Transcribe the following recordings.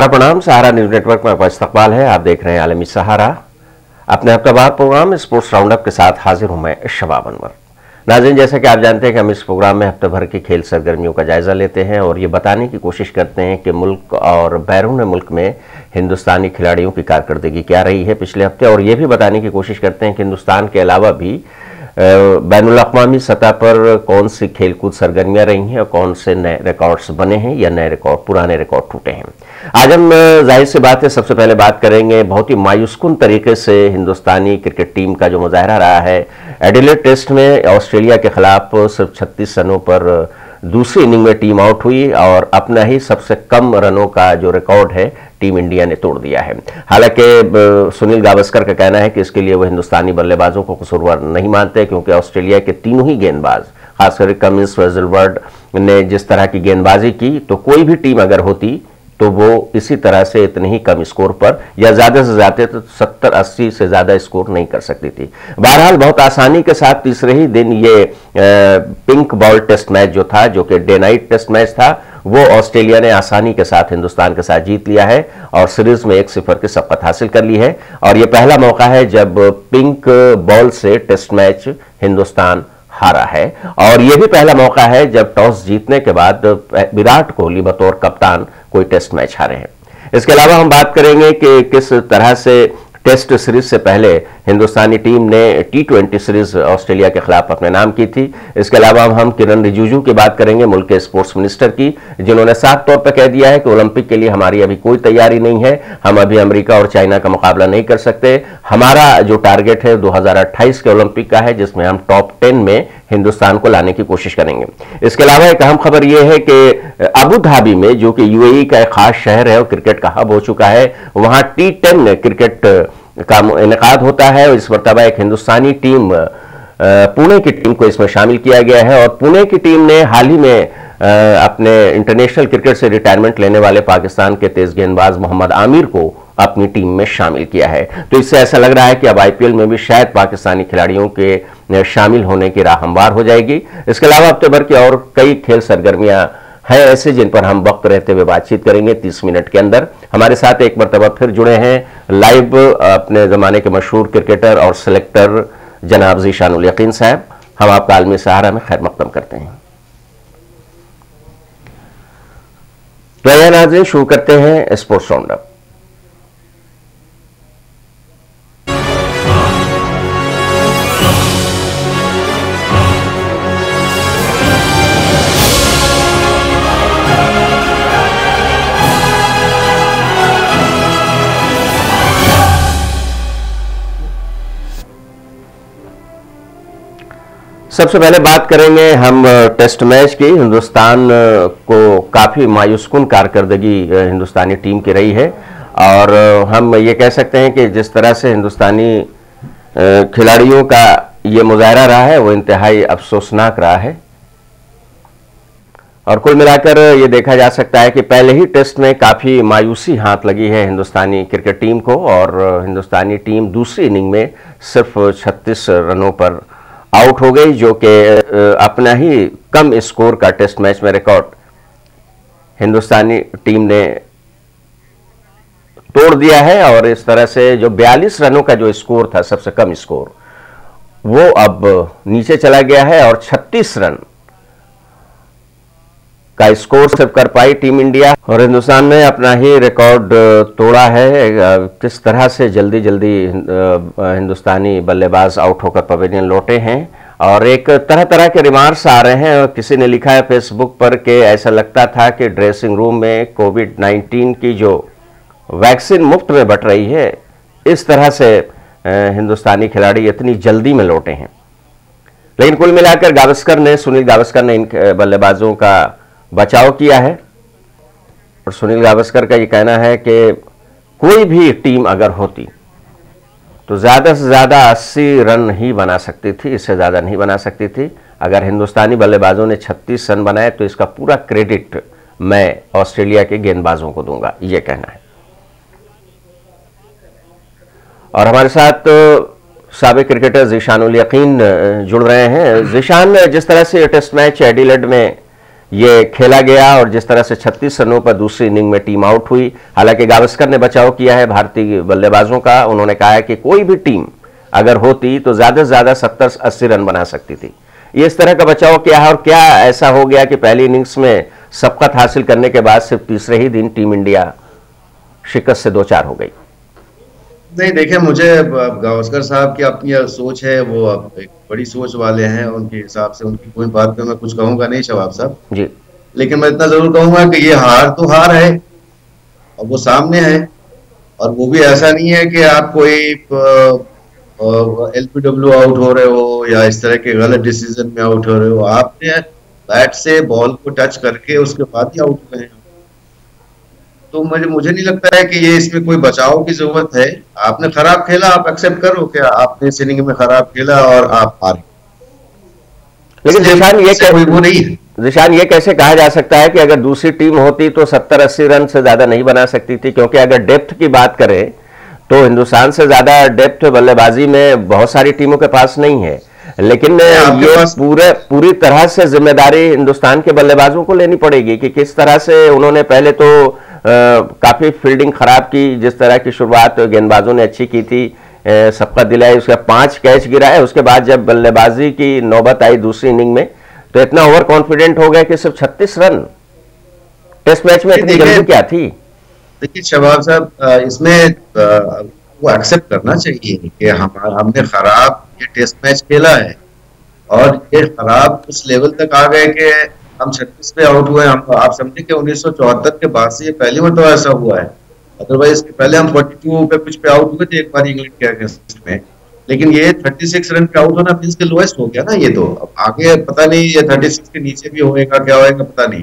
सारा प्रणाम सहारा news network में आपका इस्तकबाल है। आप देख रहे हैं आलमी सहारा। अपने हफ्तावार प्रोग्राम स्पोर्ट्स राउंडअप के साथ हाजिर हूँ मैं शबाब अनवर नाजिन, जैसा कि आप जानते हैं कि हम इस प्रोग्राम में हफ़्ते भर की खेल सरगर्मियों का जायजा लेते हैं और ये बताने की कोशिश करते हैं कि मुल्क और बैरून मुल्क में हिंदुस्तानी खिलाड़ियों की कारकर्दगी क्या रही है पिछले हफ़्ते और ये भी बताने की कोशिश करते हैं कि हिंदुस्तान के अलावा भी बैन अवी सतह पर कौन सी खेलकूद सरगर्मियाँ रही हैं और कौन से नए रिकॉर्ड्स बने हैं या नए रिकॉर्ड, पुराने रिकॉर्ड टूटे हैं। आज हम ज़ाहिर सी बात है, सबसे पहले बात करेंगे बहुत ही मायूसकुन तरीके से हिंदुस्तानी क्रिकेट टीम का जो मुजाहरा रहा है। एडिलेट टेस्ट में ऑस्ट्रेलिया के खिलाफ सिर्फ़ छत्तीस रनों पर दूसरी इनिंग में टीम आउट हुई और अपना ही सबसे कम रनों का जो रिकॉर्ड है टीम इंडिया ने तोड़ दिया है। हालाँकि सुनील गावस्कर का कहना है कि इसके लिए वो हिंदुस्तानी बल्लेबाजों को कसूरवार नहीं मानते, क्योंकि ऑस्ट्रेलिया के तीनों ही गेंदबाज, खासकर कमिंस, वेजलवर्ड ने जिस तरह की गेंदबाजी की तो कोई भी टीम अगर होती तो वो इसी तरह से इतने ही कम स्कोर पर, या ज़्यादा से ज़्यादा तो सत्तर, अस्सी से ज़्यादा स्कोर नहीं कर सकती थी। बहरहाल, बहुत आसानी के साथ तीसरे ही दिन ये पिंक बॉल टेस्ट मैच जो था, जो कि डे नाइट टेस्ट मैच था वो ऑस्ट्रेलिया ने आसानी के साथ हिंदुस्तान के साथ जीत लिया है और सीरीज़ में एक सिफर की सबकत हासिल कर ली है। और ये पहला मौका है जब पिंक बॉल से टेस्ट मैच हिंदुस्तान हारा है। और यह भी पहला मौका है जब टॉस जीतने के बाद विराट कोहली बतौर कप्तान कोई टेस्ट मैच हारे हैं। इसके अलावा हम बात करेंगे कि किस तरह से टेस्ट सीरीज़ से पहले हिंदुस्तानी टीम ने टी ट्वेंटी सीरीज़ ऑस्ट्रेलिया के खिलाफ अपने नाम की थी। इसके अलावा हम किरण रिजिजू की बात करेंगे, मुल्क के स्पोर्ट्स मिनिस्टर की, जिन्होंने साफ़ तौर पर कह दिया है कि ओलंपिक के लिए हमारी अभी कोई तैयारी नहीं है। हम अभी अमेरिका और चाइना का मुकाबला नहीं कर सकते। हमारा जो टारगेट है, दो हज़ार अट्ठाईस के ओलंपिक का है, जिसमें हम टॉप टेन में हिंदुस्तान को लाने की कोशिश करेंगे। इसके अलावा एक अहम खबर यह है कि अबू धाबी में, जो कि यूएई का एक खास शहर है और क्रिकेट का हब हो चुका है, वहाँ टी टेन क्रिकेट का इनका होता है इस मरतबा एक हिंदुस्तानी टीम पुणे की टीम को इसमें शामिल किया गया है और पुणे की टीम ने हाल ही में अपने इंटरनेशनल क्रिकेट से रिटायरमेंट लेने वाले पाकिस्तान के तेज गेंदबाज मोहम्मद आमिर को अपनी टीम में शामिल किया है। तो इससे ऐसा लग रहा है कि अब आईपीएल में भी शायद पाकिस्तानी खिलाड़ियों के शामिल होने की राह हमवार हो जाएगी। इसके अलावा हफ़्ते भर की और कई खेल सरगर्मियाँ हैं ऐसे जिन पर हम वक्त रहते हुए बातचीत करेंगे तीस मिनट के अंदर। हमारे साथ एक मरतबा फिर जुड़े हैं। लाइव अपने ज़माने के मशहूर क्रिकेटर और सेलेक्टर जनाब जीशान यकीन साहब, हम आपका आलमी सहारा में खैर मकदम करते हैं। तो नाजरीन, शुरू करते हैं स्पोर्ट्स राउंड सबसे पहले बात करेंगे हम टेस्ट मैच की। हिंदुस्तान को काफ़ी मायूसकुन कारकर्दगी हिंदुस्तानी टीम की रही है। और हम ये कह सकते हैं कि जिस तरह से हिंदुस्तानी खिलाड़ियों का ये मुजाहरा रहा है, वो इंतहाई अफसोसनाक रहा है। और कुल मिलाकर ये देखा जा सकता है कि पहले ही टेस्ट में काफ़ी मायूसी हाथ लगी है हिंदुस्तानी क्रिकेट टीम को। और हिंदुस्तानी टीम दूसरी इनिंग में सिर्फ़ 36 रनों पर आउट हो गई, जो कि अपना ही कम स्कोर का टेस्ट मैच में रिकॉर्ड हिंदुस्तानी टीम ने तोड़ दिया है। और इस तरह से जो 42 रनों का जो स्कोर था, सबसे कम स्कोर, वो अब नीचे चला गया है और 36 रन का स्कोर सिर्फ़ कर पाई टीम इंडिया। और हिंदुस्तान ने अपना ही रिकॉर्ड तोड़ा है किस तरह से जल्दी जल्दी हिंदुस्तानी बल्लेबाज आउट होकर पवेलियन लौटे हैं। और एक तरह तरह के रिमार्क्स आ रहे हैं, और किसी ने लिखा है फेसबुक पर कि ऐसा लगता था कि ड्रेसिंग रूम में कोविड 19 की जो वैक्सीन मुफ़्त में बट रही है, इस तरह से हिंदुस्तानी खिलाड़ी इतनी जल्दी में लौटे हैं। लेकिन कुल मिलाकर गावस्कर ने, सुनील गावस्कर ने इन बल्लेबाजों का बचाव किया है। और सुनील गावस्कर का ये कहना है कि कोई भी टीम अगर होती तो ज़्यादा से ज़्यादा 80 रन ही बना सकती थी, इससे ज़्यादा नहीं बना सकती थी। अगर हिंदुस्तानी बल्लेबाजों ने 36 रन बनाए तो इसका पूरा क्रेडिट मैं ऑस्ट्रेलिया के गेंदबाजों को दूँगा, ये कहना है। और हमारे साथ सबक क्रिकेटर जीशानुल यकीन जुड़ रहे हैं। जीशान, जिस तरह से टेस्ट मैच एडिलेड में ये खेला गया और जिस तरह से 36 रनों पर दूसरी इनिंग में टीम आउट हुई, हालाँकि गावस्कर ने बचाव किया है भारतीय बल्लेबाजों का। उन्होंने कहा है कि कोई भी टीम अगर होती तो ज़्यादा से ज़्यादा सत्तर अस्सी रन बना सकती थी। ये इस तरह का बचाव किया है और क्या ऐसा हो गया कि पहली इनिंग्स में सबकत हासिल करने के बाद सिर्फ़ तीसरे ही दिन टीम इंडिया शिकस्त से दो चार हो गई? नहीं देखे मुझे गावस्कर साहब की अपनी सोच है वो एक बड़ी सोच वाले हैं उनके हिसाब से उनकी कोई बात पे मैं कुछ कहूँगा नहीं शबाब साहब। जी। लेकिन मैं इतना ज़रूर कहूँगा कि ये हार तो हार है और वो सामने है और वो भी ऐसा नहीं है कि आप कोई एलपीडब्ल्यू आउट हो रहे हो या इस तरह के गलत डिसीज़न में आउट हो रहे हो। आपने बैट से बॉल को टच करके उसके बाद ही आउट हुए हैं। तो मुझे मुझे नहीं लगता है कि ये इसमें कोई बचाव की ज़रूरत है। आपने खराब खेला आप एक्सेप्ट करो कि आपने इस इनिंग में खराब खेला और आप हारे लेकिन निशान ये कोई वो नहीं है। निशान ये कैसे कहा जा सकता है कि अगर दूसरी टीम होती तो 70-80 रन से ज़्यादा नहीं बना सकती थी? क्योंकि अगर डेप्थ की बात करें तो हिंदुस्तान से ज़्यादा डेप्थ बल्लेबाजी में बहुत सारी टीमों के पास नहीं है। लेकिन ये पूरे पूरी तरह से ज़िम्मेदारी हिंदुस्तान के बल्लेबाजों को लेनी पड़ेगी कि किस तरह से उन्होंने पहले तो काफ़ी फील्डिंग खराब की, जिस तरह की शुरुआत गेंदबाजों ने अच्छी की थी सबका दिलाई उसके पाँच कैच गिराए उसके बाद जब बल्लेबाजी की नौबत आई दूसरी इनिंग में तो इतना ओवर कॉन्फिडेंट हो गया कि सिर्फ़ छत्तीस रन टेस्ट मैच में इतनी जल्दी क्या थी? देखिए शबाब साहब इसमें वो एक्सेप्ट करना चाहिए कि हम, हमने खराब ये टेस्ट मैच खेला है, और ये खराब उस लेवल तक आ गए कि हम छत्तीस पे आउट हुए हम आप समझे कि उन्नीस के बाद से ये पहली तो ऐसा हुआ है। अदरवाइज़ इसके पहले हम 42 पे कुछ पे आउट हुए थे, एक बार इंग्लैंड के अगेंस्ट में। लेकिन ये 36 रन पे आउट होना मीन्स के लोएस्ट हो गया ना ये तो। अब आगे पता नहीं, ये 36 के नीचे भी होएगा, क्या होएगा, पता नहीं।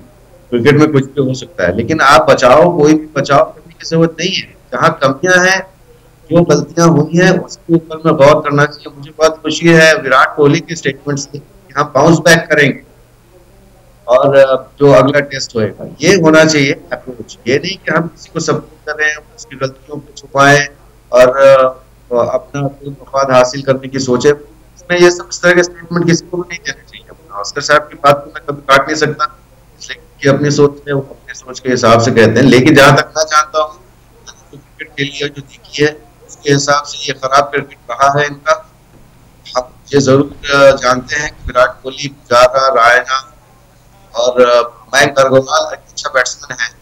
क्रिकेट में कुछ भी हो सकता है। लेकिन आप बचाओ, कोई भी बचाव करने की ज़रूरत नहीं है। जहाँ कमियाँ हैं, जो गलतियाँ हुई हैं, उसके ऊपर में गौर करना चाहिए। मुझे बहुत खुशी है, विराट कोहली के स्टेटमेंट से हम बाउंस बैक करेंगे। और जो अगला टेस्ट होएगा, ये होना चाहिए अप्रोच ये नहीं कि हम किसी को सपोर्ट करें उसकी गलतियों को छुपाएँ और अपना मफाद हासिल करने की सोचे। इसमें ये सब इस तरह के स्टेटमेंट किसी को भी नहीं देने चाहिए। ऑस्कर साहब की बात को मैं कभी काट नहीं सकता कि अपनी सोच में, वो अपनी सोच के हिसाब से कहते हैं। लेकिन जहाँ तक मैं जानता हूँ क्रिकेट के लिए जो देखी है, उसके हिसाब से ये खराब क्रिकेट रहा है इनका। हम ये ज़रूर जानते हैं कि विराट कोहली पुजारा रायना और मयंक अग्रवाल अच्छा बैट्समैन है।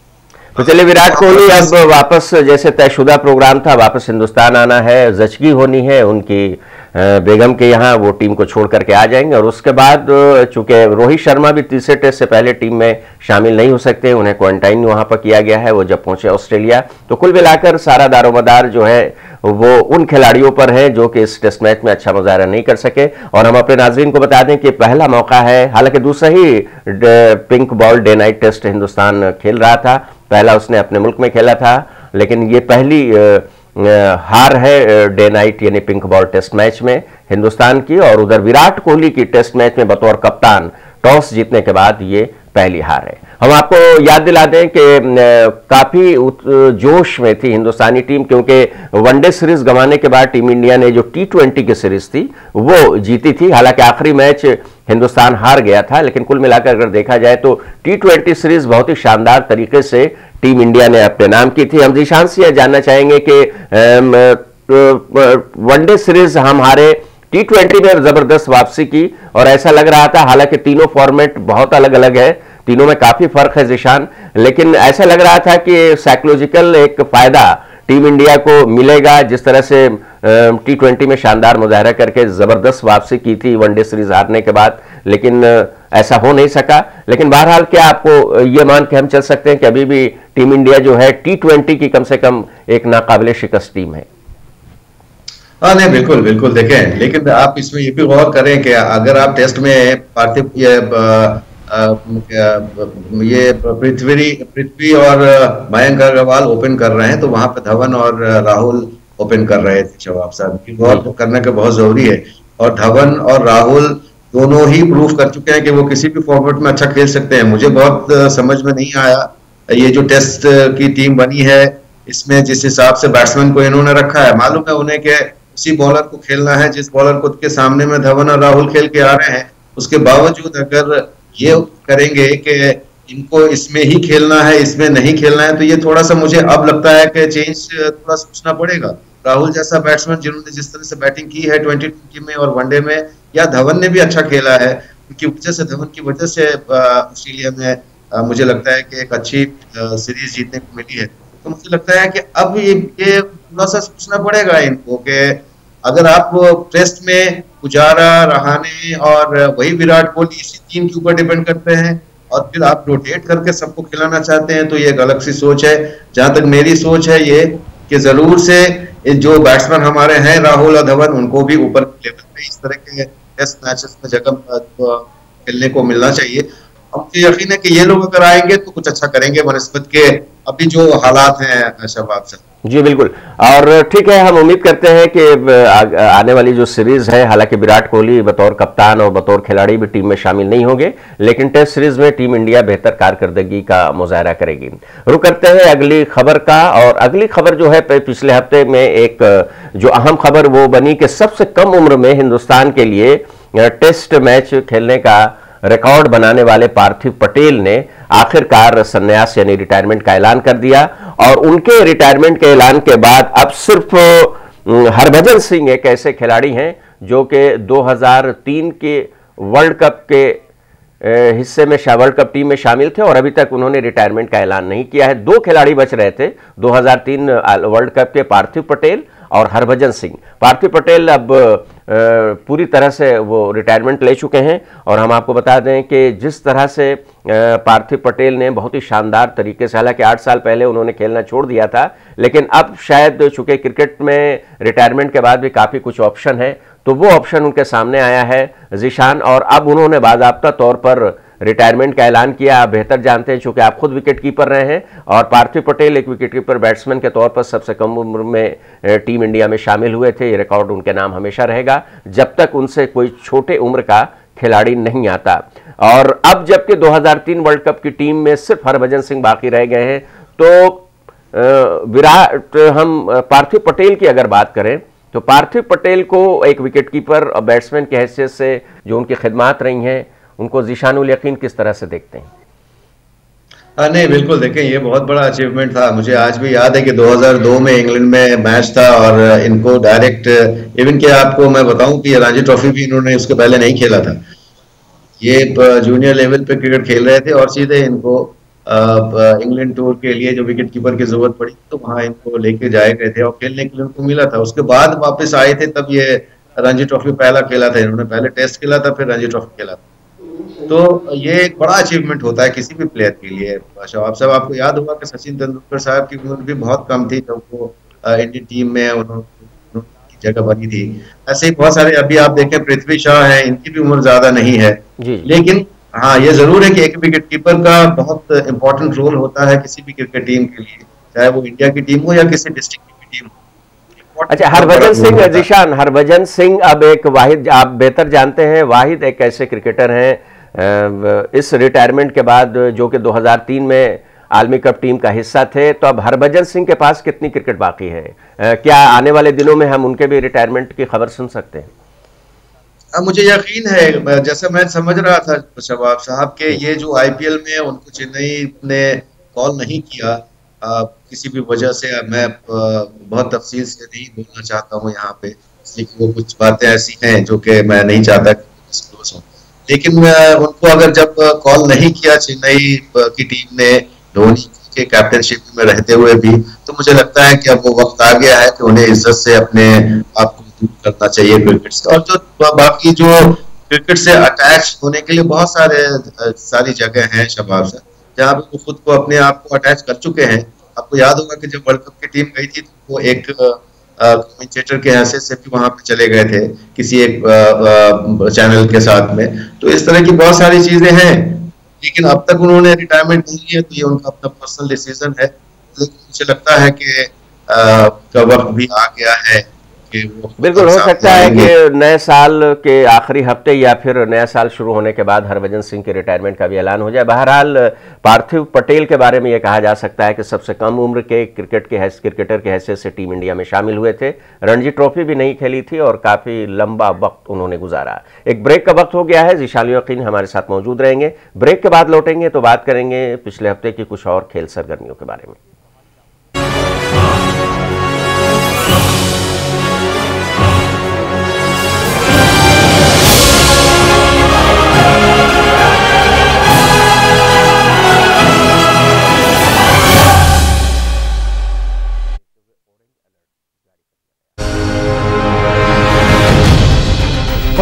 तो चलिए विराट कोहली अब वापस जैसे तयशुदा प्रोग्राम था वापस हिंदुस्तान आना है जचगी होनी है उनकी बेगम के यहाँ वो टीम को छोड़ करके आ जाएँगे। और उसके बाद चूँकि रोहित शर्मा भी तीसरे टेस्ट से पहले टीम में शामिल नहीं हो सकते उन्हें क्वारंटाइन वहाँ पर किया गया है वो जब पहुँचे ऑस्ट्रेलिया तो कुल मिलाकर सारा दारोमदार जो है वो उन खिलाड़ियों पर है जो कि इस टेस्ट मैच में अच्छा मुजाहरा नहीं कर सके। और हम अपने नाजरीन को बता दें कि पहला मौका है, हालाँकि दूसरा ही pink ball day night test Hindustan खेल रहा था। पहला उसने अपने मुल्क में खेला था, लेकिन ये पहली हार है डे नाइट यानी पिंक बॉल टेस्ट मैच में हिंदुस्तान की। और उधर विराट कोहली की टेस्ट मैच में बतौर कप्तान टॉस जीतने के बाद ये पहली हार है। हम आपको याद दिला दें कि काफ़ी जोश में थी हिंदुस्तानी टीम, क्योंकि वनडे सीरीज़ गंवाने के बाद टीम इंडिया ने जो टी ट्वेंटी की सीरीज़ थी, वो जीती थी। हालाँकि आखिरी मैच हिंदुस्तान हार गया था, लेकिन कुल मिलाकर अगर देखा जाए तो टी ट्वेंटी सीरीज़ बहुत ही शानदार तरीके से टीम इंडिया ने अपने नाम की थी। हम से यह जानना चाहेंगे कि वनडे सीरीज़ हम हारे टी ट्वेंटी में ज़बरदस्त वापसी की और ऐसा लग रहा था, हालाँकि तीनों फॉर्मेट बहुत अलग अलग है। तीनों में काफ़ी फ़र्क है जिशान, लेकिन ऐसा लग रहा था कि साइकोलॉजिकल एक फ़ायदा टीम इंडिया को मिलेगा, जिस तरह से टी ट्वेंटी में शानदार मुजाहरा करके ज़बरदस्त वापसी की थी वनडे सीरीज़ हारने के बाद, लेकिन ऐसा हो नहीं सका। लेकिन बहरहाल क्या आपको ये मान के हम चल सकते हैं कि अभी भी टीम इंडिया जो है टी ट्वेंटी की कम से कम एक नाकाबिले शिकस्त टीम है। हाँ नहीं, बिल्कुल बिल्कुल, देखें, लेकिन आप इसमें ये भी गौर करें कि अगर आप टेस्ट में पार्थिव, ये ये पृथ्वी पृथ्वी और मयंक अग्रवाल ओपन कर रहे हैं तो वहाँ पर धवन और राहुल ओपन कर रहे थे शवाब साहब। गौर करने का बहुत ज़रूरी है। और धवन और राहुल दोनों ही प्रूफ कर चुके हैं कि वो किसी भी फॉर्मेट में अच्छा खेल सकते हैं। मुझे बहुत समझ में नहीं आया, ये जो टेस्ट की टीम बनी है, इसमें जिस हिसाब से बैट्समैन को इन्होंने रखा है, मालूम है उन्हें कि उसी बॉलर को खेलना है, जिस बॉलर को के सामने में धवन और राहुल खेल के आ रहे हैं, उसके बावजूद अगर ये करेंगे कि इनको इसमें ही खेलना है, इसमें नहीं खेलना है तो ये थोड़ा सा मुझे अब लगता है कि चेंज थोड़ा सोचना पड़ेगा। राहुल जैसा बैट्समैन जिन्होंने जिस तरह से बैटिंग की है ट्वेंटी ट्वेंटी में और वनडे में, या धवन ने भी अच्छा खेला है, उनकी वजह से, धवन की वजह से ऑस्ट्रेलिया में मुझे लगता है कि एक अच्छी सीरीज़ जीतने को मिली है। तो मुझे लगता है कि अब ये थोड़ा सा सोचना पड़ेगा इनको कि अगर आप टेस्ट में पुजारा रहाने और वही विराट कोहली इसी टीम के ऊपर डिपेंड करते हैं और फिर आप रोटेट करके सबको खिलाना चाहते हैं तो ये अलग सी सोच है। जहाँ तक मेरी सोच है ये कि ज़रूर से जो बैट्समैन हमारे हैं, राहुल और धवन उनको भी ऊपर लेवल पे इस तरह के टेस्ट मैचेस में जगह खेलने को मिलना चाहिए। मुझे यकीन है कि ये लोग अगर आएँगे तो कुछ अच्छा करेंगे बनस्पत के अभी जो हालात हैं शहबाब से जी, बिल्कुल। और ठीक है, हम उम्मीद करते हैं कि आने वाली जो सीरीज़ है, हालाँकि विराट कोहली बतौर कप्तान और बतौर खिलाड़ी भी टीम में शामिल नहीं होंगे, लेकिन टेस्ट सीरीज़ में टीम इंडिया बेहतर कारकर्दगी का मुजाहरा करेगी। रुक करते हैं अगली खबर का, और अगली खबर जो है पिछले हफ़्ते में एक जो अहम खबर वो बनी कि सबसे कम उम्र में हिंदुस्तान के लिए टेस्ट मैच खेलने का रिकॉर्ड बनाने वाले पार्थिव पटेल ने आखिरकार संन्यास यानी रिटायरमेंट का ऐलान कर दिया और उनके रिटायरमेंट के ऐलान के बाद अब सिर्फ़ हरभजन सिंह एक ऐसे खिलाड़ी हैं जो कि 2003 के वर्ल्ड कप के हिस्से में वर्ल्ड कप टीम में शामिल थे और अभी तक उन्होंने रिटायरमेंट का ऐलान नहीं किया है। दो खिलाड़ी बच रहे थे 2003 वर्ल्ड कप के पार्थिव पटेल और हरभजन सिंह। पार्थिव पटेल अब पूरी तरह से वो रिटायरमेंट ले चुके हैं और हम आपको बता दें कि जिस तरह से पार्थिव पटेल ने बहुत ही शानदार तरीके से, हालाँकि आठ साल पहले उन्होंने खेलना छोड़ दिया था, लेकिन अब शायद चूँकि क्रिकेट में रिटायरमेंट के बाद भी काफ़ी कुछ ऑप्शन है तो वो ऑप्शन उनके सामने आया है। जिशान और अब उन्होंने बाबा तौर पर रिटायरमेंट का ऐलान किया, आप बेहतर जानते हैं, चूँकि आप खुद विकेट कीपर रहे हैं, और पार्थिव पटेल एक विकेट कीपर बैट्समैन के तौर पर सबसे कम उम्र में टीम इंडिया में शामिल हुए थे। ये रिकॉर्ड उनके नाम हमेशा रहेगा, जब तक उनसे कोई छोटे उम्र का खिलाड़ी नहीं आता। और अब जबकि 2003 वर्ल्ड कप की टीम में सिर्फ़ हरभजन सिंह बाकी रह गए हैं तो विराट, हम पार्थिव पटेल की अगर बात करें तो पार्थिव पटेल को एक विकेट कीपर और बैट्समैन की हैसियत से जो उनकी खिदमात रही हैं उनको जीशानुल यकीन किस तरह से देखते हैं? आ, नहीं बिल्कुल देखें ये बहुत बड़ा अचीवमेंट था। मुझे आज भी याद है कि 2002 में इंग्लैंड में मैच था और इनको डायरेक्ट इवन के आपको मैं बताऊँ कि रणजी ट्रॉफी भी इन्होंने उसके पहले नहीं खेला था। ये जूनियर लेवल पे क्रिकेट खेल रहे थे और सीधे इनको इंग्लैंड टूर के लिए जो विकेट कीपर की ज़रूरत पड़ी तो वहाँ इनको लेके जाए गए थे और खेलने के लिए उनको मिला था। उसके बाद वापस आए थे तब ये रणजी ट्रॉफी पहला खेला था। इन्होंने पहले टेस्ट खेला था फिर रणजी ट्रॉफी खेला था। तो ये एक बड़ा अचीवमेंट होता है किसी भी प्लेयर के लिए। शवाब साहब आपको याद होगा कि सचिन तेंदुलकर साहब की उम्र भी बहुत कम थी जब वो इंडियन टीम में उन्होंने जगह बनी थी। ऐसे ही बहुत सारे अभी आप देखें पृथ्वी शाह हैं इनकी भी उम्र ज़्यादा नहीं है। लेकिन हाँ ये ज़रूर है कि एक विकेट कीपर का बहुत इंपॉर्टेंट रोल होता है किसी भी क्रिकेट टीम के लिए चाहे वो इंडिया की टीम हो या किसी डिस्ट्रिक्ट की टीम हो। अच्छा हरभजन सिंह जिशान हरभजन सिंह अब एक वाहिद आप बेहतर जानते हैं वाहिद एक ऐसे क्रिकेटर हैं इस रिटायरमेंट के बाद जो कि 2003 में आलमी कप टीम का हिस्सा थे तो अब हरभजन सिंह के पास कितनी क्रिकेट बाकी है? क्या आने वाले दिनों में हम उनके भी रिटायरमेंट की खबर सुन सकते हैं? मुझे यकीन है जैसे मैं समझ रहा था शबाब साहब के ये जो आईपीएल में उनको चेन्नई ने कॉल नहीं किया आ, किसी भी वजह से मैं बहुत तफसील से नहीं बोलना चाहता हूँ यहाँ पे इसलिए वो कुछ बातें ऐसी हैं जो कि मैं नहीं चाहता लेकिन उनको अगर जब कॉल नहीं किया चेन्नई की टीम ने, धोनी के कैप्टनशिप में रहते हुए भी तो मुझे लगता है कि अब वो वक्त आ गया है कि उन्हें इज़्ज़त से अपने आप को दूर करना चाहिए क्रिकेट से। और जो बाकी जो क्रिकेट से अटैच होने के लिए बहुत सारे सारी जगह हैं शबाब से जहाँ पे वो खुद को अपने आप को अटैच कर चुके हैं। आपको याद होगा कि जब वर्ल्ड कप की टीम गई थी तो वो एक कमेंटेटर के ऐसे से भी वहाँ पे चले गए थे, किसी एक चैनल के साथ में। तो इस तरह की बहुत सारी चीज़ें हैं, लेकिन अब तक उन्होंने रिटायरमेंट नहीं लिया तो ये उनका अपना पर्सनल डिसीज़न है। लेकिन मुझे लगता है कि का वक्त भी आ गया है। कि बिल्कुल हो सकता है कि नए साल के आखिरी हफ़्ते या फिर नया साल शुरू होने के बाद हरभजन सिंह के रिटायरमेंट का भी ऐलान हो जाए। बहरहाल पार्थिव पटेल के बारे में यह कहा जा सकता है कि सबसे कम उम्र के क्रिकेट के क्रिकेटर के हैसियत से टीम इंडिया में शामिल हुए थे। रणजी ट्रॉफी भी नहीं खेली थी और काफ़ी लंबा वक्त उन्होंने गुजारा। एक ब्रेक का वक्त हो गया है। जिशाल यकीन हमारे साथ मौजूद रहेंगे। ब्रेक के बाद लौटेंगे तो बात करेंगे पिछले हफ़्ते की कुछ और खेल सरगर्मियों के बारे में।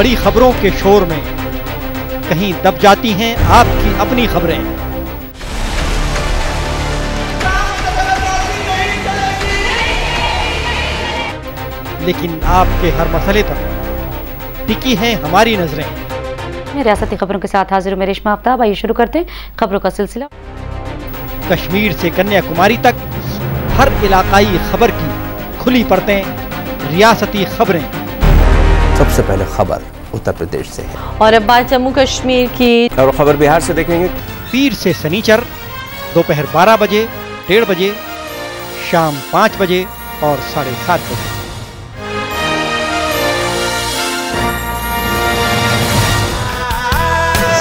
बड़ी खबरों के शोर में। कहीं दब जाती हैं आपकी अपनी खबरें। लेकिन आपके हर मसले पर टिकी हैं हमारी नज़रें। रियासती खबरों के साथ हाजिर में रेशमा आफ्ताब। आइए शुरू करते हैं खबरों का सिलसिला। कश्मीर से कन्याकुमारी तक हर इलाकाई खबर की खुली पड़ते रियासती खबरें। सबसे पहले खबर उत्तर प्रदेश से है। और अब बात जम्मू कश्मीर की। और खबर बिहार से देखेंगे। पीर से शनिचर दोपहर 12 बजे डेढ़ बजे शाम पाँच बजे और साढ़े सात बजे।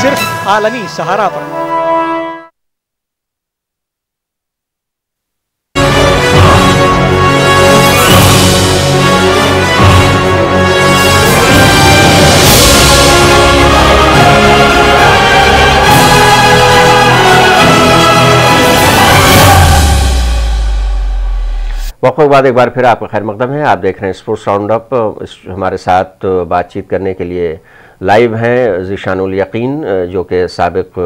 सिर्फ़ आलमी सहारा पर। वक्त के बाद एक बार फिर आपका खैर मकदम है। आप देख रहे हैं स्पोर्ट्स राउंड अप हमारे साथ बातचीत करने के लिए लाइव हैं जीशानुल यकीन जो कि सबक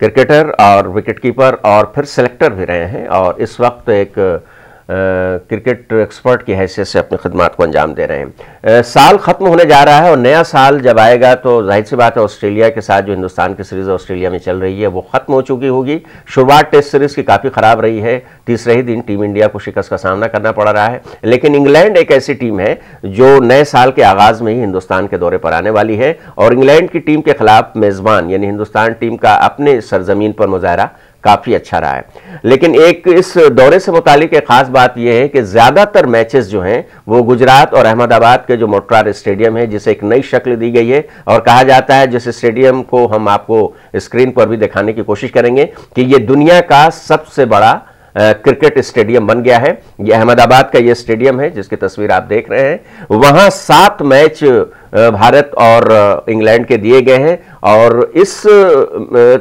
क्रिकेटर और विकेट कीपर और फिर सेलेक्टर भी रहे हैं और इस वक्त एक क्रिकेट एक्सपर्ट की हैसियत से अपनी खदमात को अंजाम दे रहे हैं। साल ख़त्म होने जा रहा है और नया साल जब आएगा तो ज़ाहिर सी बात है ऑस्ट्रेलिया के साथ जो हिंदुस्तान की सीरीज़ ऑस्ट्रेलिया में चल रही है, वो ख़त्म हो चुकी होगी। शुरुआत टेस्ट सीरीज़ की काफ़ी ख़राब रही है। तीसरे ही दिन टीम इंडिया को शिकस्त का सामना करना पड़ रहा है। लेकिन इंग्लैंड एक ऐसी टीम है जो नए साल के आगाज़ में ही हिंदुस्तान के दौरे पर आने वाली है और इंग्लैंड की टीम के खिलाफ मेज़बान, यानी हिंदुस्तान टीम का अपने सरजमीन पर मुजाहरा काफ़ी अच्छा रहा है। लेकिन एक इस दौरे से मुतालिक एक ख़ास बात यह है कि ज़्यादातर मैचेस जो हैं, वो गुजरात और अहमदाबाद के जो मोटरार स्टेडियम है, जिसे एक नई शक्ल दी गई है और कहा जाता है जिस स्टेडियम को हम आपको स्क्रीन पर भी दिखाने की कोशिश करेंगे कि ये दुनिया का सबसे बड़ा क्रिकेट स्टेडियम बन गया है। ये अहमदाबाद का ये स्टेडियम है, जिसकी तस्वीर आप देख रहे हैं। वहाँ सात मैच भारत और इंग्लैंड के दिए गए हैं। और इस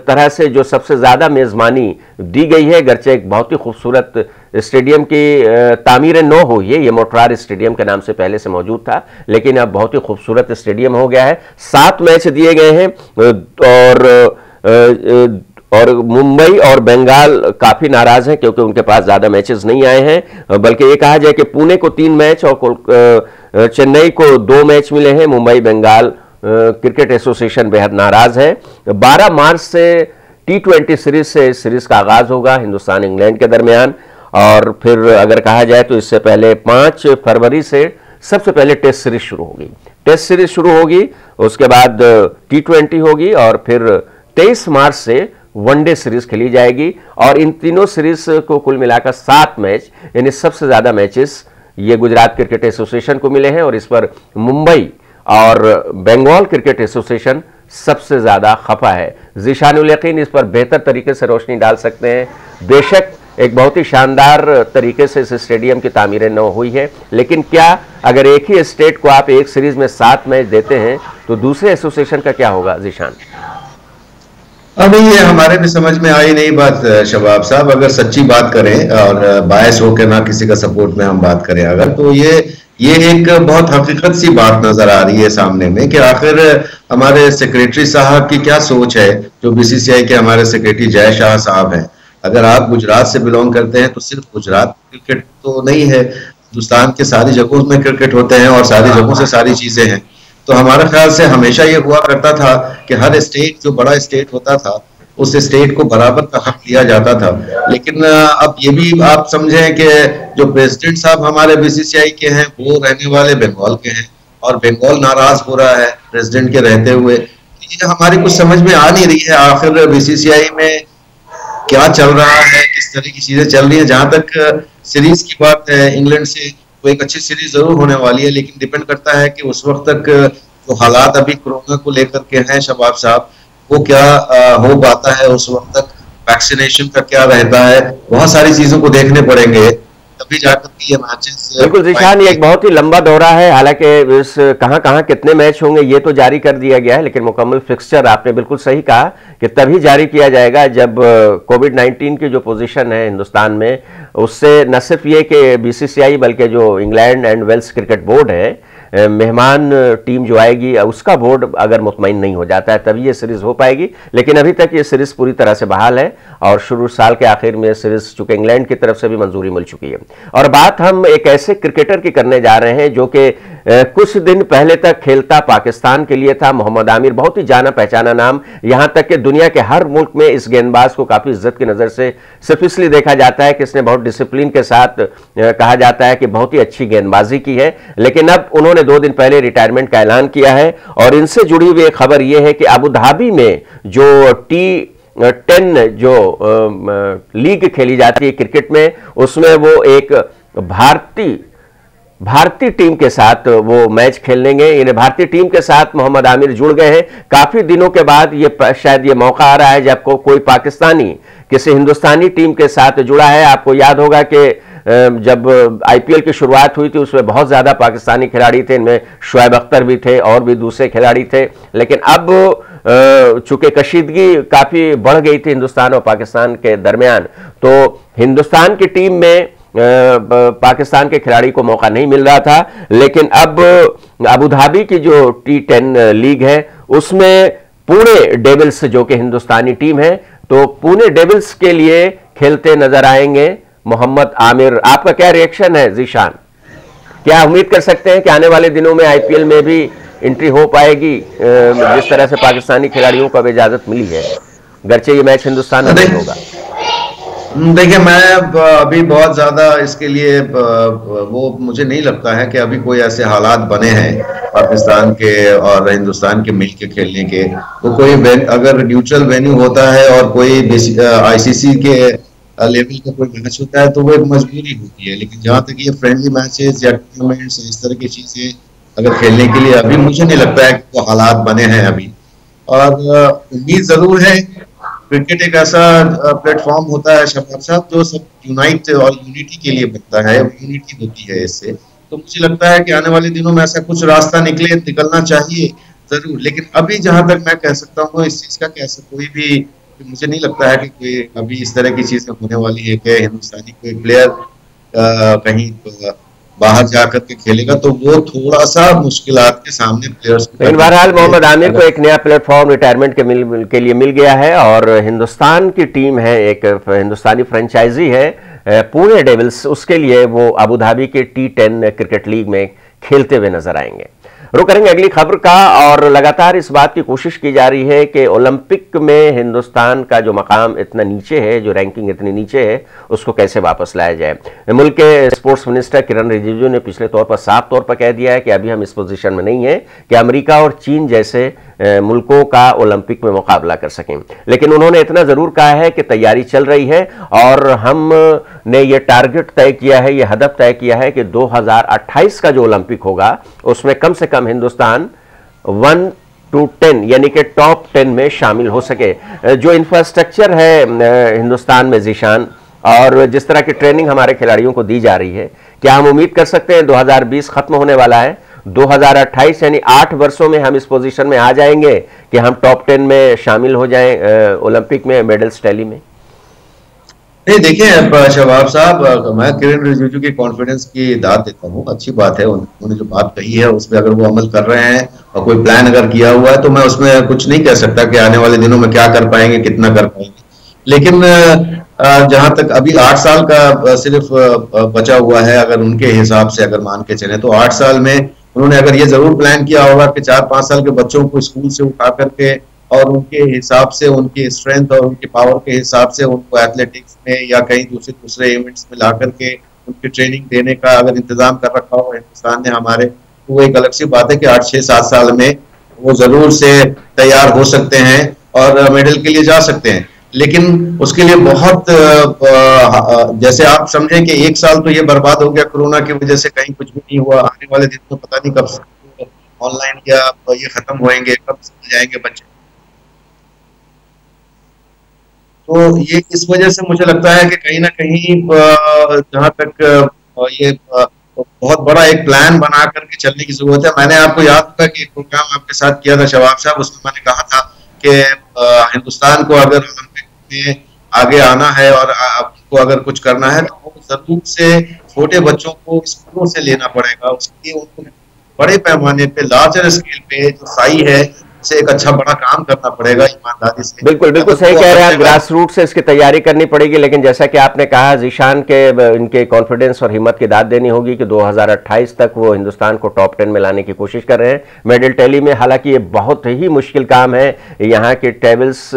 तरह से जो सबसे ज़्यादा मेज़बानी दी गई है, गरचे एक बहुत ही खूबसूरत स्टेडियम की तामीर नो हुई है, ये मोटरार स्टेडियम के नाम से पहले से मौजूद था, लेकिन अब बहुत ही खूबसूरत स्टेडियम हो गया है। सात मैच दिए गए हैं और और मुंबई और बंगाल काफ़ी नाराज़ हैं, क्योंकि उनके पास ज़्यादा मैचेस नहीं आए हैं, बल्कि ये कहा जाए कि पुणे को तीन मैच और चेन्नई को दो मैच मिले हैं, मुंबई, बंगाल क्रिकेट एसोसिएशन बेहद नाराज़ है। 12 मार्च से टी ट्वेंटी सीरीज़ से इस सीरीज़ का आगाज़ होगा हिंदुस्तान इंग्लैंड के दरमियान। और फिर अगर कहा जाए तो इससे पहले पाँच फरवरी से सबसे पहले टेस्ट सीरीज़ शुरू होगी। टेस्ट सीरीज़ शुरू होगी, उसके बाद टी ट्वेंटी होगी और फिर तेईस मार्च से वनडे सीरीज़ खेली जाएगी। और इन तीनों सीरीज़ को कुल मिलाकर सात मैच, यानी सबसे ज़्यादा मैचेस ये गुजरात क्रिकेट एसोसिएशन को मिले हैं और इस पर मुंबई और बंगाल क्रिकेट एसोसिएशन सबसे ज़्यादा खफा है। जीशानुल यकीन इस पर बेहतर तरीके से रोशनी डाल सकते हैं। बेशक एक बहुत ही शानदार तरीके से इस स्टेडियम की तामीर न हुई है, लेकिन क्या अगर एक ही स्टेट को आप एक सीरीज़ में सात मैच देते हैं तो दूसरे एसोसिएशन का क्या होगा, जीशान? अभी ये हमारे भी समझ में आई नहीं बात शबाब साहब। अगर सच्ची बात करें और बायस होकर ना किसी का सपोर्ट में हम बात करें अगर तो ये ये एक बहुत हकीकत सी बात नज़र आ रही है सामने में कि आखिर हमारे सेक्रेटरी साहब की क्या सोच है, जो बीसीसीआई के हमारे सेक्रेटरी जय शाह साहब हैं। अगर आप गुजरात से बिलोंग करते हैं तो सिर्फ़ गुजरात क्रिकेट तो नहीं है, हिंदुस्तान के सारी जगहों में क्रिकेट होते हैं और सारी जगहों से सारी चीज़ें हैं। तो हमारे ख्याल से हमेशा ये हुआ करता था कि हर स्टेट जो बड़ा स्टेट होता था, उस स्टेट को बराबर का हक दिया जाता था। लेकिन अब ये भी आप समझें कि जो प्रेसिडेंट साहब हमारे बीसीसीआई के हैं, वो रहने वाले बंगाल के हैं और बंगाल नाराज़ हो रहा है प्रेसिडेंट के रहते हुए। ये हमारी कुछ समझ में आ नहीं रही है आखिर बीसीसीआई में क्या चल रहा है, किस तरह की चीज़ें चल रही है। जहाँ तक सीरीज़ की बात है इंग्लैंड से वो एक अच्छी सीरीज़ ज़रूर होने वाली है, लेकिन डिपेंड करता है कि उस वक्त तक जो हालात अभी कोरोना को लेकर के हैं, शबाब साहब, वो क्या हो पाता है उस वक्त तक? वैक्सीनेशन का क्या रहता है? बहुत सारी चीज़ों को देखने पड़ेंगे। तभी जाकर के ये मैचेस बिल्कुल रिशान ये एक बहुत ही लंबा दौरा है। हालाँकि इस कहाँ कहाँ कितने मैच होंगे ये तो जारी कर दिया गया है लेकिन मुकम्मल फिक्सचर आपने बिल्कुल सही कहा कि तभी जारी किया जाएगा जब कोविड 19 की जो पोजीशन है हिंदुस्तान में उससे न सिर्फ़ ये कि बीसीसीआई बल्कि जो England and Wales cricket board है मेहमान टीम जो आएगी उसका बोर्ड अगर मुतमिन नहीं हो जाता है तभी ये सीरीज़ हो पाएगी। लेकिन अभी तक ये सीरीज़ पूरी तरह से बहाल है और शुरू साल के आखिर में सीरीज़ चूँकि इंग्लैंड की तरफ़ से भी मंजूरी मिल चुकी है। और बात हम एक ऐसे क्रिकेटर की करने जा रहे हैं जो कि कुछ दिन पहले तक खेलता पाकिस्तान के लिए था, मोहम्मद आमिर। बहुत ही जाना पहचाना नाम। यहाँ तक कि दुनिया के हर मुल्क में इस गेंदबाज को काफ़ी इज़्ज़त की नज़र से सिर्फ़ इसलिए देखा जाता है कि इसने बहुत डिसिप्लिन के साथ कहा जाता है कि बहुत ही अच्छी गेंदबाजी की है। लेकिन अब उन्होंने दो दिन पहले रिटायरमेंट का ऐलान किया है और इनसे जुड़ी हुई एक खबर यह है कि अबू धाबी में जो टी टेन जो लीग खेली जाती है क्रिकेट में, उसमें वो एक भारतीय भारतीय टीम के साथ वो मैच खेलेंगे यानी भारतीय टीम के साथ मोहम्मद आमिर जुड़ गए हैं। काफ़ी दिनों के बाद ये शायद ये मौका आ रहा है जब को कोई पाकिस्तानी, किसी हिंदुस्तानी टीम के साथ जुड़ा है। आपको याद होगा कि जब आईपीएल की शुरुआत हुई थी, उसमें बहुत ज़्यादा पाकिस्तानी खिलाड़ी थे, इनमें शुएब अख्तर भी थे और भी दूसरे खिलाड़ी थे। लेकिन अब चूँकि कशीदगी काफ़ी बढ़ गई थी हिंदुस्तान और पाकिस्तान के दरमियान तो हिंदुस्तान की टीम में पाकिस्तान के खिलाड़ी को मौका नहीं मिल रहा था। लेकिन अब अबुधाबी की जो टी टेन लीग है, उसमें पुणे डेविल्स, जो कि हिंदुस्तानी टीम है तो पुणे डेविल्स के लिए खेलते नज़र आएँगे। मोहम्मद आमिर, आपका क्या रिएक्शन है, जीशान? क्या उम्मीद कर सकते हैं कि आने वाले दिनों में आईपीएल में भी एंट्री हो पाएगी जिस तरह से पाकिस्तानी खिलाड़ियों को अब इजाज़त मिली है? गरचे ये मैच, हिंदुस्तान में नहीं होगा। देखिए, मैं अभी बहुत ज़्यादा इसके लिए वो मुझे नहीं लगता है कि अभी कोई ऐसे हालात बने हैं पाकिस्तान के और हिंदुस्तान के मिल के खेलने के। तो कोई अगर न्यूट्रल वेन्यू होता है और कोई आईसीसी के लेवल का कोई मैच होता है तो वो एक मजबूरी होती है। लेकिन जहाँ तक ये फ्रेंडली मैचेस या टूर्नामेंट्स इस तरह की चीज़ें अगर खेलने के लिए अभी मुझे नहीं लगता है कि वो हालात बने हैं अभी। और उम्मीद ज़रूर है क्रिकेट एक ऐसा प्लेटफॉर्म होता है, शबाब साहब, जो सब यूनाइट और यूनिटी के लिए बनता है यूनिटी होती है इससे। तो मुझे लगता है कि आने वाले दिनों में ऐसा कुछ रास्ता निकले, निकलना चाहिए ज़रूर। लेकिन अभी जहाँ तक मैं कह सकता हूँ, इस चीज़ का कैसे कोई भी मुझे नहीं लगता है कि कोई अभी इस तरह की चीज़ें होने वाली है कि हिंदुस्तानी कोई प्लेयर कहीं बाहर जाकर के खेलेगा तो वो थोड़ा सा मुश्किल के सामने प्लेयर्स बहरहाल मोहम्मद आमिर को एक नया प्लेटफॉर्म रिटायरमेंट के मिल के लिए मिल गया है और हिंदुस्तान की टीम है एक हिंदुस्तानी फ्रेंचाइजी है पुणे डेविल्स उसके लिए वो अबू धाबी के टी टेन क्रिकेट लीग में खेलते हुए नज़र आएँगे। रुक करेंगे अगली खबर का, और लगातार इस बात की कोशिश की जा रही है कि ओलंपिक में हिंदुस्तान का जो मकाम इतना नीचे है, जो रैंकिंग इतनी नीचे है, उसको कैसे वापस लाया जाए? मुल्क के स्पोर्ट्स मिनिस्टर किरण रिजिजू ने पिछले तौर पर साफ़ तौर पर कह दिया है कि अभी हम इस पोजीशन में नहीं है कि अमेरिका और चीन जैसे मुल्कों का ओलंपिक में मुकाबला कर सकें। लेकिन उन्होंने इतना ज़रूर कहा है कि तैयारी चल रही है, और हम ने ये टारगेट तय किया है, ये हदफ तय किया है कि 2028 का जो ओलंपिक होगा, उसमें कम से कम हिंदुस्तान वन टू टेन यानी कि टॉप टेन में शामिल हो सके। जो इंफ्रास्ट्रक्चर है हिंदुस्तान में जीशान, और जिस तरह की ट्रेनिंग हमारे खिलाड़ियों को दी जा रही है, क्या हम उम्मीद कर सकते हैं 2020 खत्म होने वाला है? 2028 यानी आठ वर्षों में हम इस पोजीशन में आ जाएँगे कि हम टॉप टेन में शामिल हो जाएँ ओलंपिक में मेडल्स टैली में। नहीं, देखिए शबाब साहब मैं किरण रिजिजू की कॉन्फिडेंस की दाद देता हूँ। अच्छी बात है उन्होंने जो बात कही है उस पर अगर वो अमल कर रहे हैं और कोई प्लान अगर किया हुआ है तो मैं उसमें कुछ नहीं कह सकता कि आने वाले दिनों में क्या कर पाएँगे, कितना कर पाएँगे। लेकिन जहाँ तक अभी आठ साल का सिर्फ़ बचा हुआ है, अगर उनके हिसाब से अगर मान के चले तो आठ साल में उन्होंने अगर ये ज़रूर प्लान किया होगा कि चार पाँच साल के बच्चों को स्कूल से उठा करके और उनके हिसाब से, उनकी स्ट्रेंथ और उनकी पावर के हिसाब से उनको एथलेटिक्स में या कहीं दूसरे दूसरे इवेंट्स में ला करके उनकी ट्रेनिंग देने का अगर इंतज़ाम कर रखा हो, हिंदुस्तान ने हमारे तो वो एक अलग सी बात है कि आठ छः सात साल में वो ज़रूर से तैयार हो सकते हैं और मेडल के लिए जा सकते हैं। लेकिन उसके लिए बहुत जैसे आप समझें कि एक साल तो ये बर्बाद हो गया कोरोना की वजह से, कहीं कुछ भी नहीं हुआ, आने वाले दिन में पता नहीं कब ऑनलाइन या ये खत्म होएँगे, कब जाएँगे बच्चे। तो ये इस वजह से मुझे लगता है कि कहीं ना कहीं जहाँ तक ये बहुत बड़ा एक प्लान बना करके चलने की ज़रूरत है। मैंने आपको याद होगा कि एक प्रोग्राम आपके साथ किया था शबाब साहब, उसमें मैंने कहा था कि हिंदुस्तान को अगर में आगे आना है और आपको अगर कुछ करना है तो ज़रूर से छोटे बच्चों को स्कूलों से लेना पड़ेगा। उसके लिए उनको बड़े पैमाने पे लार्जर स्केल पे जो साई है से एक अच्छा बड़ा काम करना पड़ेगा ईमानदारी से। बिल्कुल बिल्कुल सही कह रहे हैं ग्रास रूट से इसकी तैयारी करनी पड़ेगी लेकिन जैसा कि आपने कहा जीशान के इनके कॉन्फिडेंस और हिम्मत की दाद देनी होगी कि 2028 तक वो हिंदुस्तान को टॉप टेन में लाने की कोशिश कर रहे हैं। मेडल टैली में हालाँकि ये बहुत ही मुश्किल काम है यहाँ के टेबल्स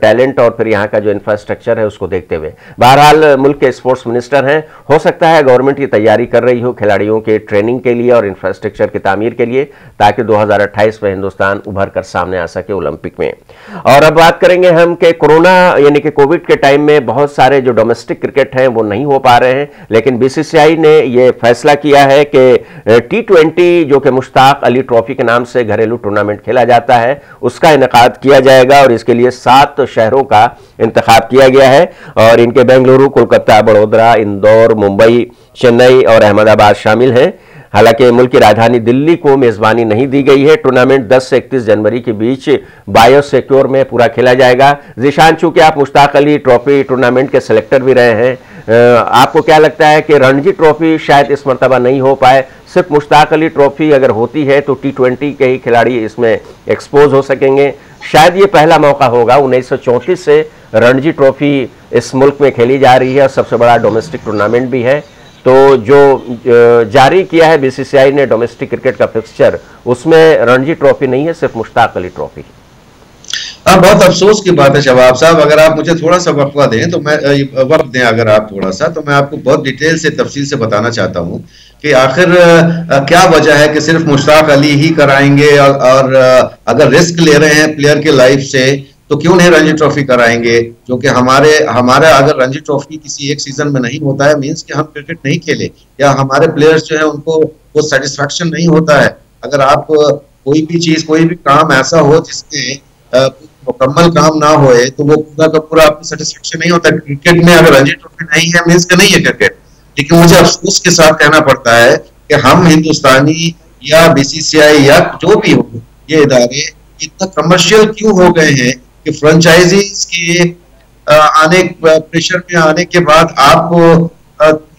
टैलेंट और फिर यहाँ का जो इंफ्रास्ट्रक्चर है उसको देखते हुए। बहरहाल मुल्क के स्पोर्ट्स मिनिस्टर हैं। हो सकता है गवर्नमेंट की तैयारी कर रही हो खिलाड़ियों के ट्रेनिंग के लिए और इंफ्रास्ट्रक्चर की तामीर के लिए ताकि दो हज़ार अट्ठाइस में हिंदुस्तान उभर कर सामने आ सके ओलंपिक में। और अब बात करेंगे हम कि कोरोना, यानी कि कोविड के टाइम में बहुत सारे जो डोमेस्टिक क्रिकेट हैं वो नहीं हो पा रहे हैं, लेकिन बीसीसीआई ने ये फैसला किया है कि टी ट्वेंटी जो कि मुश्ताक अली ट्रॉफी के नाम से घरेलू टूर्नामेंट खेला जाता है, उसका इनका किया जाएगा और इसके लिए सात शहरों का इंतखब किया गया है। और इनके बेंगलुरु, कोलकाता, बड़ोदरा, इंदौर, मुंबई, चेन्नई और अहमदाबाद शामिल हैं। हालाँकि मुल्क की राजधानी दिल्ली को मेजबानी नहीं दी गई है। टूर्नामेंट 10 से 31 जनवरी के बीच बायो सिक्योर में पूरा खेला जाएगा। जिशान, चूँकि आप मुश्ताक अली ट्रॉफी टूर्नामेंट के सेलेक्टर भी रहे हैं आपको क्या लगता है कि रणजी ट्रॉफी शायद इस मरतबा नहीं हो पाए? सिर्फ़ मुश्ताक अली ट्रॉफी अगर होती है तो टी ट्वेंटी के ही खिलाड़ी इसमें एक्सपोज हो सकेंगे। शायद ये पहला मौका होगा, उन्नीस सौ चौंतीस से रणजी ट्रॉफी इस मुल्क में खेली जा रही है और सबसे बड़ा डोमेस्टिक टूर्नामेंट भी है। तो जो जारी किया है बीसीसीआई ने डोमेस्टिक क्रिकेट का फिक्सचर उसमें रणजी ट्रॉफी नहीं है सिर्फ़ मुश्ताक अली ट्रॉफी हाँ। बहुत अफसोस की बात है शबाब साहब। अगर आप मुझे थोड़ा सा वक्फा दें तो मैं वक्त दें अगर आप थोड़ा सा तो मैं आपको बहुत डिटेल से तफसील से बताना चाहता हूँ कि आखिर क्या वजह है कि सिर्फ़ मुश्ताक अली ही कराएँगे और, और अगर रिस्क ले रहे हैं प्लेयर के लाइफ से तो क्यों नहीं रणजी ट्रॉफी कराएँगे? जो कि हमारे हमारे अगर रणजी ट्रॉफी किसी एक सीज़न में नहीं होता है मीन्स कि हम क्रिकेट नहीं खेले। या हमारे प्लेयर्स जो है, उनको वो सेटिस्फेक्शन नहीं होता है। अगर आप कोई भी चीज़, कोई भी काम ऐसा हो जिसमें मुकम्मल काम ना होए तो वो पूरा का पूरा आपको सेटिस्फेक्शन नहीं होता। क्रिकेट में अगर रणजी ट्रॉफी नहीं है मीन्स का नहीं है क्रिकेट लेकिन मुझे अफसोस के साथ कहना पड़ता है कि हम हिंदुस्तानी या बीसीसीआई या जो भी हो, ये इदारे इतना कमर्शियल क्यों हो गए हैं कि फ्रेंचाइजीज के आने प्रेशर में आने के बाद आप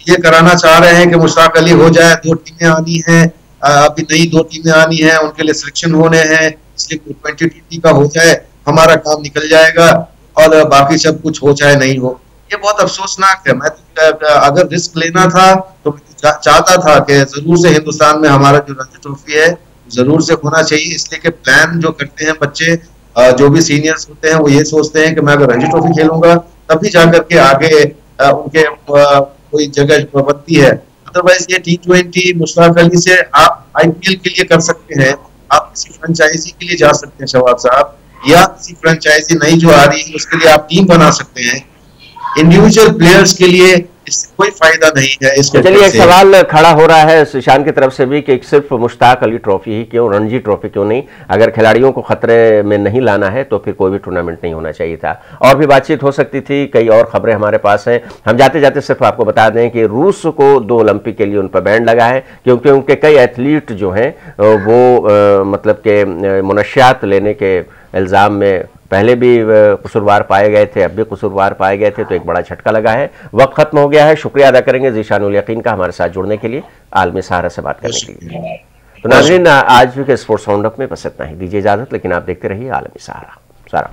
ये कराना चाह रहे हैं कि मुश्ताक अली हो जाए दो टीमें आनी है अभी नई दो टीमें आनी है उनके लिए सिलेक्शन होने हैं इसलिए ट्वेंटी का हो जाए हमारा काम निकल जाएगा और बाकी सब कुछ हो चाहे नहीं हो। ये बहुत अफसोसनाक है। मैं तो, अगर रिस्क लेना था तो चाहता था कि ज़रूर से हिंदुस्तान में हमारा जो रणजी ट्रॉफी है ज़रूर से होना चाहिए इसलिए कि प्लान जो करते हैं बच्चे जो भी सीनियर्स होते हैं, वो ये सोचते हैं कि मैं अगर रणजी ट्रॉफी खेलूँगा, तभी जा करके आगे उनके कोई जगह बनती है। अदरवाइज़ ये टी ट्वेंटी मुश्ताक अली से आप आईपीएल के लिए कर सकते हैं। आप किसी फ्रेंचाइजी के लिए जा सकते हैं, शवाब साहब। या किसी फ्रेंचाइजी नई जो आ रही है, उसके लिए आप टीम बना सकते हैं। इंडिविजुअल प्लेयर्स के लिए इससे कोई फ़ायदा नहीं है इसके चलिए एक सवाल खड़ा हो रहा है सुशांत की तरफ़ से भी कि सिर्फ़ मुश्ताक अली ट्रॉफी ही क्यों रणजी ट्रॉफी क्यों नहीं? अगर खिलाड़ियों को खतरे में नहीं लाना है तो फिर कोई भी टूर्नामेंट नहीं होना चाहिए था। और भी बातचीत हो सकती थी कई और खबरें हमारे पास हैं। हम जाते जाते सिर्फ़ आपको बता दें कि रूस को दो ओलंपिक के लिए उन पर बैंड लगा है क्योंकि उनके कई एथलीट जो हैं वो आ, मतलब के मनशियात लेने के इल्ज़ाम में पहले भी कसूरवार पाए गए थे, अब भी कसूरवार पाए गए थे तो एक बड़ा झटका लगा है। वक्त खत्म हो गया है, शुक्रिया अदा करेंगे जीशानुल यकीन का हमारे साथ जुड़ने के लिए, आलमी सहारा से बात करने के लिए। तो नाजरीन, आज के स्पोर्ट्स राउंडअप में बस इतना ही। दीजिए इजाज़त, लेकिन आप देखते रहिए आलमी सहारा। सारा